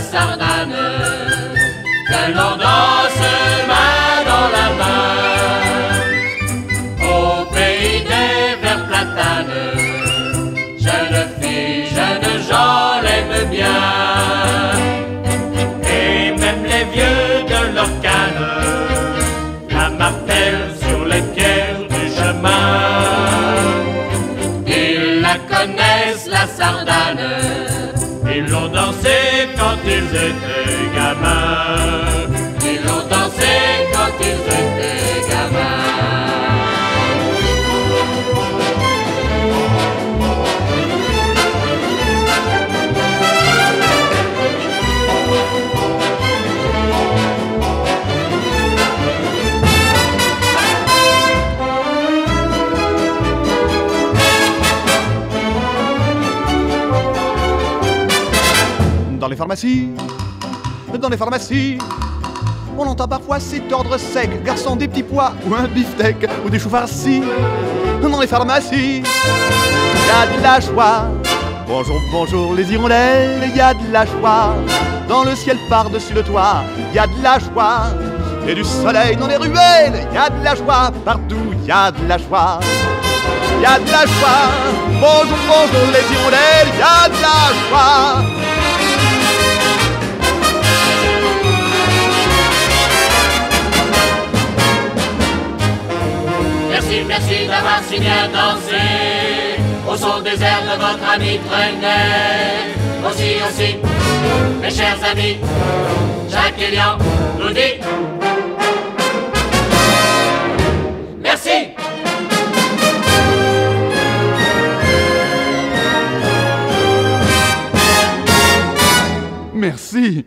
sardane, que l'on danse main dans la main. Au pays des verts platanes, jeunes filles, jeunes gens l'aiment bien. Et même les vieux de leur canne la martèlent sur les pierres du chemin. Ils la connaissent, la sardane. Ils l'ont dansé quand ils étaient gamins. Dans les pharmacies, dans les pharmacies, on entend parfois cet ordre sec, garçon des petits pois ou un beefsteak ou des choux farcis. Dans les pharmacies, y a de la joie. Bonjour, bonjour les hirondelles, y a de la joie. Dans le ciel par-dessus le toit, y a de la joie. Et du soleil dans les ruelles, y a de la joie. Partout, y a de la joie. Y a de la joie. Bonjour, bonjour les hirondelles, y a de la joie. Merci, merci d'avoir si bien dansé. Au son des airs de votre ami Trenet. Aussi, aussi, mes chers amis Jacques Elian nous dit. Merci. Merci.